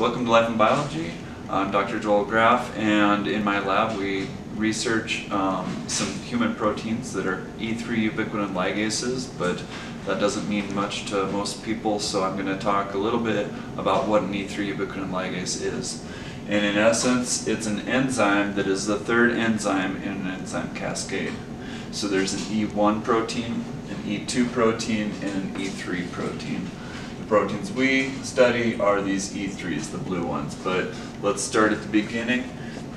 welcome to Life and Biology. I'm Dr. Joel Graf, and in my lab we research um, some human proteins that are E3 ubiquitin ligases, but that doesn't mean much to most people, so I'm going to talk a little bit about what an E3 ubiquitin ligase is. And in essence, it's an enzyme that is the third enzyme in an enzyme cascade. So there's an E1 protein, an E2 protein, and an E3 protein proteins we study are these E3s, the blue ones, but let's start at the beginning.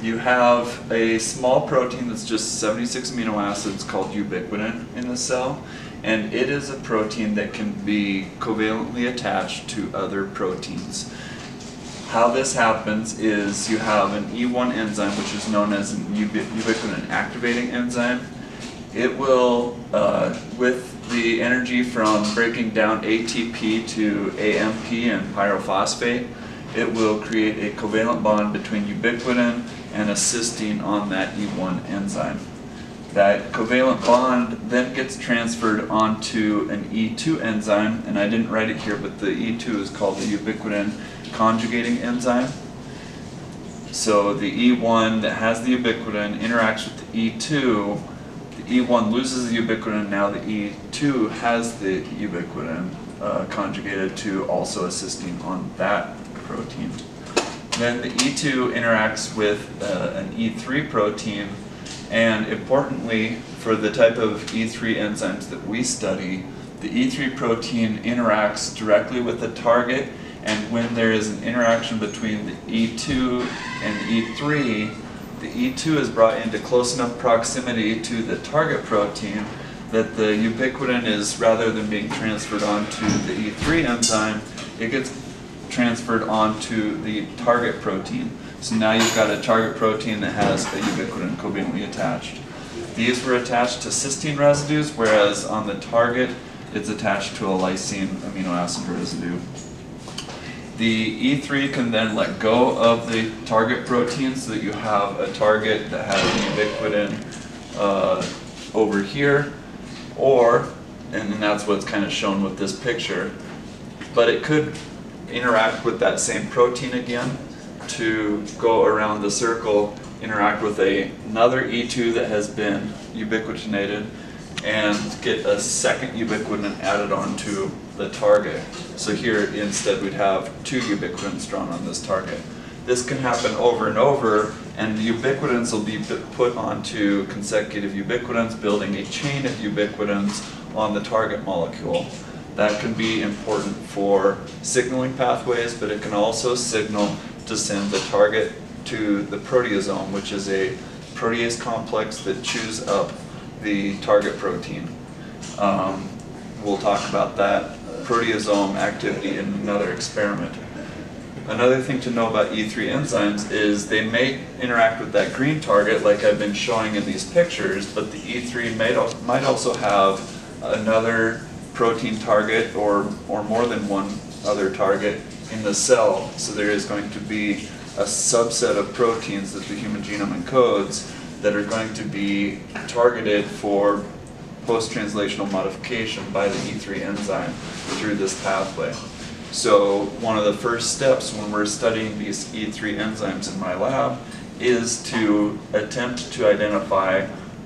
You have a small protein that's just 76 amino acids called ubiquitin in the cell, and it is a protein that can be covalently attached to other proteins. How this happens is you have an E1 enzyme, which is known as an ubiquitin activating enzyme. It will, uh, with the energy from breaking down ATP to AMP and pyrophosphate, it will create a covalent bond between ubiquitin and a cysteine on that E1 enzyme. That covalent bond then gets transferred onto an E2 enzyme, and I didn't write it here, but the E2 is called the ubiquitin conjugating enzyme. So the E1 that has the ubiquitin interacts with the E2 E1 loses the ubiquitin, now the E2 has the ubiquitin uh, conjugated to also a cysteine on that protein. Then the E2 interacts with uh, an E3 protein, and importantly, for the type of E3 enzymes that we study, the E3 protein interacts directly with the target, and when there is an interaction between the E2 and E3, the E2 is brought into close enough proximity to the target protein that the ubiquitin is, rather than being transferred onto the E3 enzyme, it gets transferred onto the target protein. So now you've got a target protein that has a ubiquitin covalently attached. These were attached to cysteine residues, whereas on the target, it's attached to a lysine amino acid residue. The E3 can then let go of the target protein so that you have a target that has ubiquitin uh, over here, or, and that's what's kind of shown with this picture, but it could interact with that same protein again to go around the circle, interact with a, another E2 that has been ubiquitinated, and get a second ubiquitin added onto the target. So here instead we'd have two ubiquitins drawn on this target. This can happen over and over and the ubiquitins will be put onto consecutive ubiquitins building a chain of ubiquitins on the target molecule. That can be important for signaling pathways but it can also signal to send the target to the proteasome which is a protease complex that chews up the target protein. Um, we'll talk about that proteasome activity in another experiment. Another thing to know about E3 enzymes is they may interact with that green target like I've been showing in these pictures, but the E3 may, might also have another protein target or, or more than one other target in the cell. So there is going to be a subset of proteins that the human genome encodes that are going to be targeted for post-translational modification by the E3 enzyme through this pathway. So one of the first steps when we're studying these E3 enzymes in my lab is to attempt to identify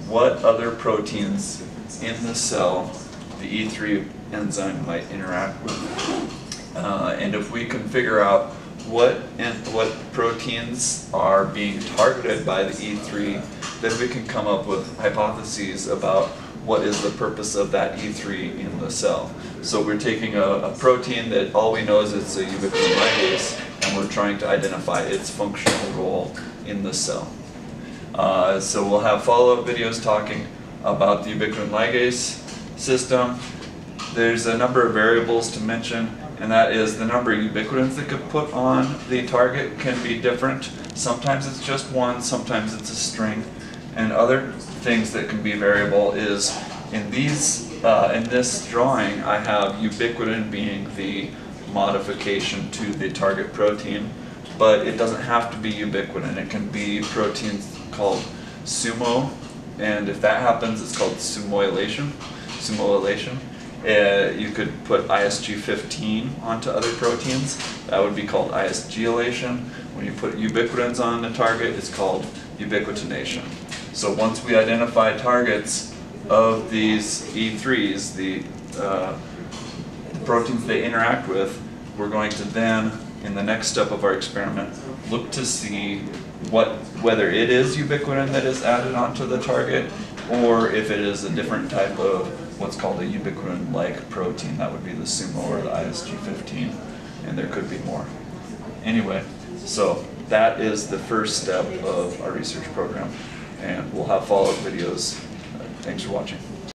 what other proteins in the cell the E3 enzyme might interact with. Uh, and if we can figure out what and what proteins are being targeted by the E3 then we can come up with hypotheses about what is the purpose of that E3 in the cell. So we're taking a, a protein that all we know is it's a ubiquitin ligase, and we're trying to identify its functional role in the cell. Uh, so we'll have follow-up videos talking about the ubiquitin ligase system. There's a number of variables to mention, and that is the number of ubiquitins that could put on the target can be different. Sometimes it's just one, sometimes it's a string. And other things that can be variable is in these, uh, in this drawing, I have ubiquitin being the modification to the target protein, but it doesn't have to be ubiquitin. It can be proteins called sumo, and if that happens, it's called sumoylation, sumoylation. Uh, you could put ISG 15 onto other proteins. That would be called ISGylation. When you put ubiquitins on the target, it's called ubiquitination. So once we identify targets of these E3s, the uh, proteins they interact with, we're going to then, in the next step of our experiment, look to see what, whether it is ubiquitin that is added onto the target, or if it is a different type of what's called a ubiquitin-like protein, that would be the SUMO or the ISG15, and there could be more. Anyway, so that is the first step of our research program, and we'll have follow-up videos. Thanks for watching.